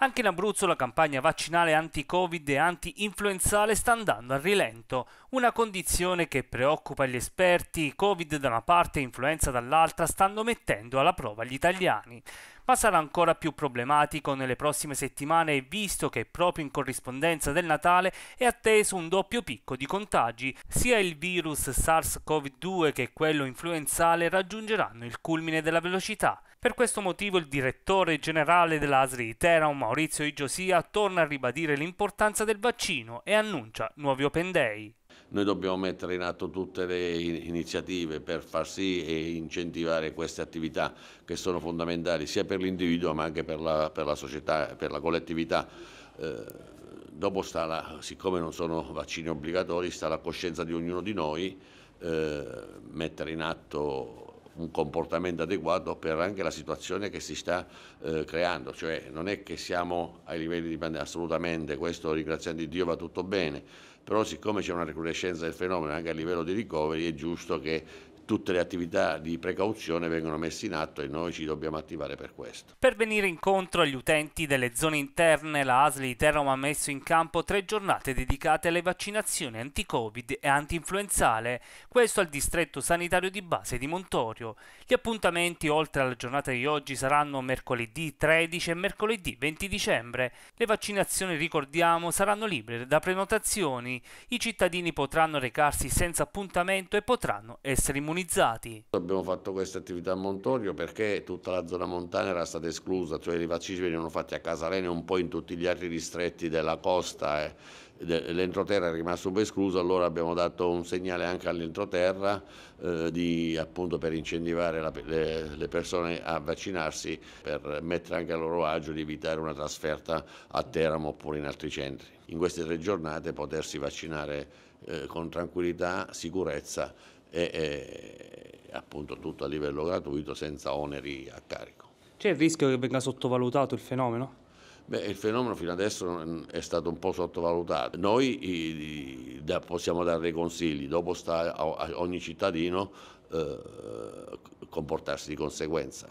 Anche in Abruzzo la campagna vaccinale anti-Covid e anti-influenzale sta andando a rilento, una condizione che preoccupa gli esperti. Covid da una parte e influenza dall'altra stanno mettendo alla prova gli italiani. Ma sarà ancora più problematico nelle prossime settimane visto che proprio in corrispondenza del Natale è atteso un doppio picco di contagi. Sia il virus SARS-CoV-2 che quello influenzale raggiungeranno il culmine della velocità. Per questo motivo il direttore generale dell'ASRI di Teramo, Maurizio Igiosia, torna a ribadire l'importanza del vaccino e annuncia nuovi Open Day. Noi dobbiamo mettere in atto tutte le iniziative per far sì e incentivare queste attività che sono fondamentali sia per l'individuo ma anche per la, per la società, per la collettività. Eh, dopo sta la, siccome non sono vaccini obbligatori, sta la coscienza di ognuno di noi eh, mettere in atto un comportamento adeguato per anche la situazione che si sta eh, creando, cioè non è che siamo ai livelli di pandemia, assolutamente, questo ringraziando Dio va tutto bene, però siccome c'è una recrudescenza del fenomeno anche a livello di ricoveri è giusto che tutte le attività di precauzione vengono messe in atto e noi ci dobbiamo attivare per questo. Per venire incontro agli utenti delle zone interne, la ASL di Teramo ha messo in campo tre giornate dedicate alle vaccinazioni anti-Covid e anti-influenzale, questo al distretto sanitario di base di Montorio. Gli appuntamenti oltre alla giornata di oggi saranno mercoledì 13 e mercoledì 20 dicembre. Le vaccinazioni, ricordiamo, saranno libere da prenotazioni. I cittadini potranno recarsi senza appuntamento e potranno essere immunizzati immunizzati. Abbiamo fatto questa attività a Montorio perché tutta la zona montana era stata esclusa, cioè i vaccini venivano fatti a Casarene e un po' in tutti gli altri distretti della costa. Eh. L'entroterra è rimasto escluso, allora abbiamo dato un segnale anche all'entroterra eh, per incentivare la, le, le, persone a vaccinarsi, per mettere anche a loro agio di evitare una trasferta a Teramo oppure in altri centri. In queste tre giornate potersi vaccinare eh, con tranquillità, sicurezza e, e appunto tutto a livello gratuito senza oneri a carico. C'è il rischio che venga sottovalutato il fenomeno? Beh, il fenomeno fino adesso è stato un po' sottovalutato. Noi possiamo dare dei consigli, dopo sta a, a ogni cittadino eh, comportarsi di conseguenza.